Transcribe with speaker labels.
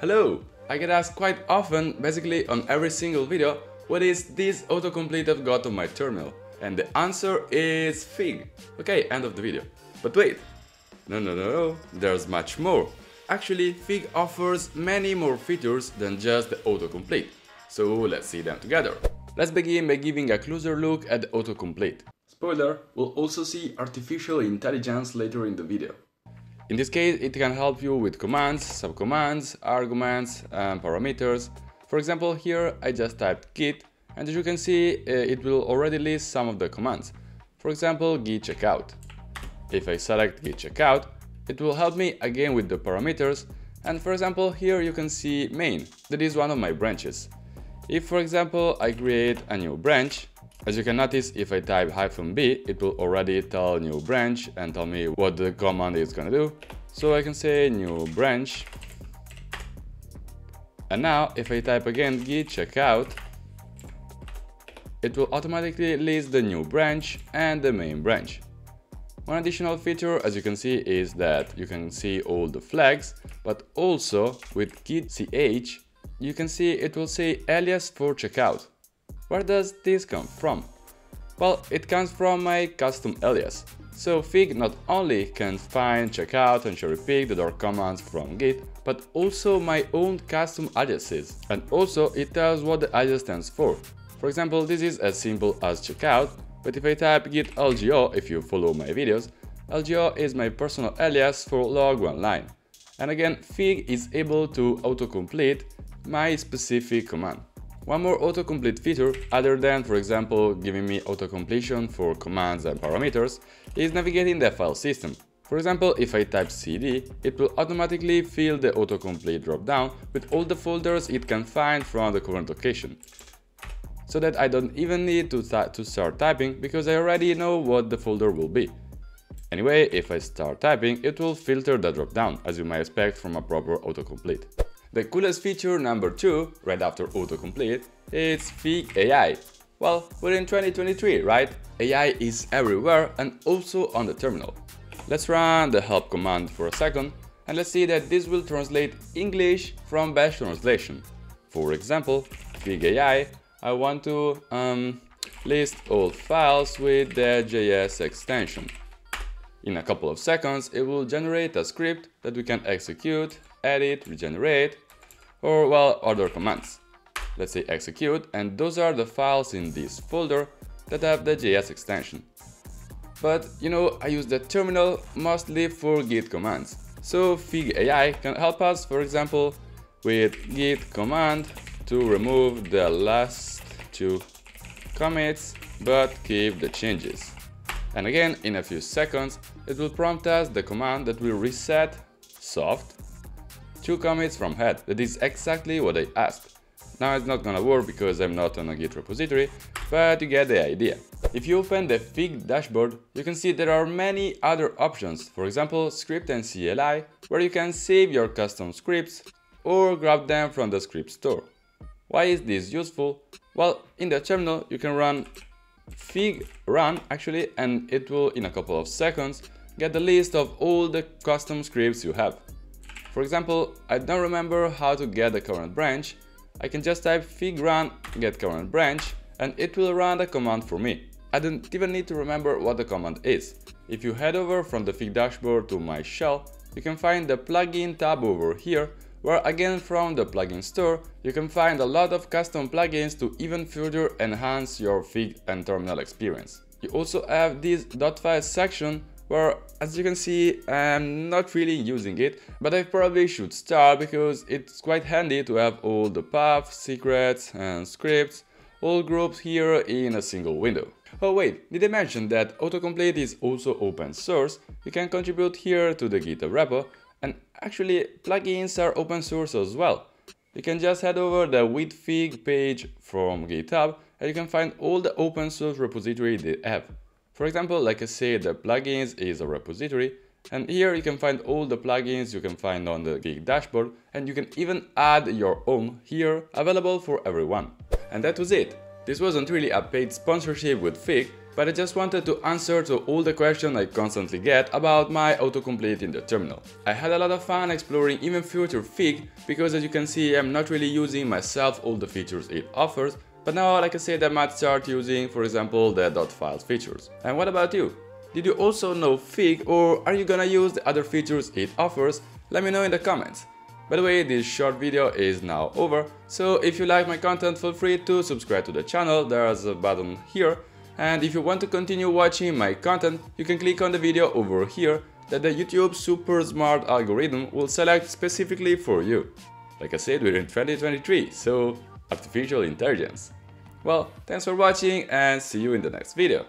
Speaker 1: Hello! I get asked quite often, basically on every single video, what is this autocomplete I've got on my terminal? And the answer is Fig. Okay, end of the video. But wait, no no no no, there's much more. Actually, Fig offers many more features than just the autocomplete. So let's see them together. Let's begin by giving a closer look at the autocomplete. Spoiler, we'll also see artificial intelligence later in the video. In this case, it can help you with commands, subcommands, arguments, and parameters. For example, here I just typed git, and as you can see, uh, it will already list some of the commands. For example, git checkout. If I select git checkout, it will help me again with the parameters, and for example, here you can see main, that is one of my branches. If for example, I create a new branch, as you can notice, if I type hyphen b, it will already tell new branch and tell me what the command is gonna do. So I can say new branch. And now, if I type again git checkout, it will automatically list the new branch and the main branch. One additional feature, as you can see, is that you can see all the flags, but also with git ch, you can see it will say alias for checkout. Where does this come from? Well, it comes from my custom alias. So Fig not only can find, checkout and cherry pick the door commands from Git, but also my own custom aliases. And also it tells what the alias stands for. For example, this is as simple as checkout, but if I type git lgo if you follow my videos, lgo is my personal alias for log one line. And again, Fig is able to autocomplete my specific command. One more autocomplete feature, other than for example giving me autocompletion for commands and parameters, is navigating the file system. For example, if I type cd, it will automatically fill the autocomplete dropdown with all the folders it can find from the current location. So that I don't even need to, to start typing because I already know what the folder will be. Anyway, if I start typing, it will filter the dropdown, as you might expect from a proper autocomplete. The coolest feature number 2, right after autocomplete, is Fig AI. Well, we're in 2023, right? AI is everywhere and also on the terminal. Let's run the help command for a second and let's see that this will translate English from Bash translation. For example, Fig AI, I want to um, list all files with the JS extension. In a couple of seconds, it will generate a script that we can execute edit, regenerate, or well, other commands. Let's say execute, and those are the files in this folder that have the JS extension. But, you know, I use the terminal mostly for git commands. So Fig AI can help us, for example, with git command to remove the last two commits, but keep the changes. And again, in a few seconds, it will prompt us the command that will reset soft two commits from head. That is exactly what I asked. Now it's not gonna work because I'm not on a Git repository, but you get the idea. If you open the Fig dashboard, you can see there are many other options, for example script and CLI, where you can save your custom scripts or grab them from the script store. Why is this useful? Well, in the terminal you can run fig run actually and it will in a couple of seconds get the list of all the custom scripts you have. For example, I don't remember how to get the current branch, I can just type fig run get current branch and it will run the command for me. I don't even need to remember what the command is. If you head over from the Fig dashboard to my shell, you can find the plugin tab over here, where again from the plugin store, you can find a lot of custom plugins to even further enhance your Fig and terminal experience. You also have this dotfiles section where as you can see I'm not really using it, but I probably should start because it's quite handy to have all the paths, secrets and scripts all grouped here in a single window. Oh wait, did I mention that autocomplete is also open source? You can contribute here to the GitHub repo and actually plugins are open source as well. You can just head over the with page from GitHub and you can find all the open source repository they have. For example, like I said, the plugins is a repository and here you can find all the plugins you can find on the Fig dashboard and you can even add your own here available for everyone. And that was it. This wasn't really a paid sponsorship with Fig, but I just wanted to answer to all the questions I constantly get about my autocomplete in the terminal. I had a lot of fun exploring even future Fig because as you can see I'm not really using myself all the features it offers, but now like I said I might start using for example the dotfiles features. And what about you? Did you also know Fig or are you gonna use the other features it offers? Let me know in the comments. By the way, this short video is now over, so if you like my content feel free to subscribe to the channel, there's a button here and if you want to continue watching my content, you can click on the video over here that the YouTube super smart algorithm will select specifically for you. Like I said, we're in 2023, so artificial intelligence. Well, thanks for watching and see you in the next video.